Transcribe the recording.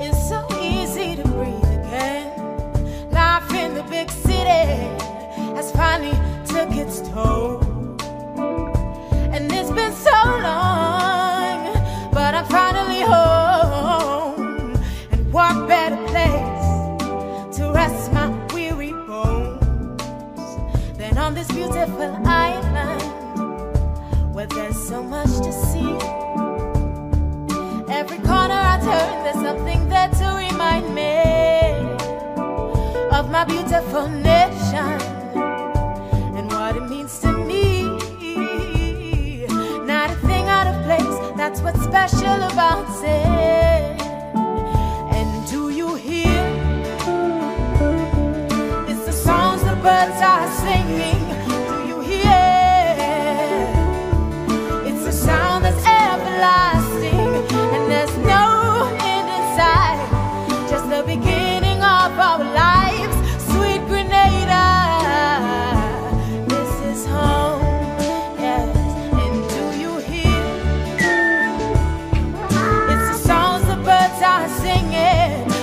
It's so easy to breathe again. Life in the big city has finally took its toll. My beautiful nation and what it means to me. Not a thing out of place, that's what's special about it. And do you hear? It's the songs the birds are singing. head.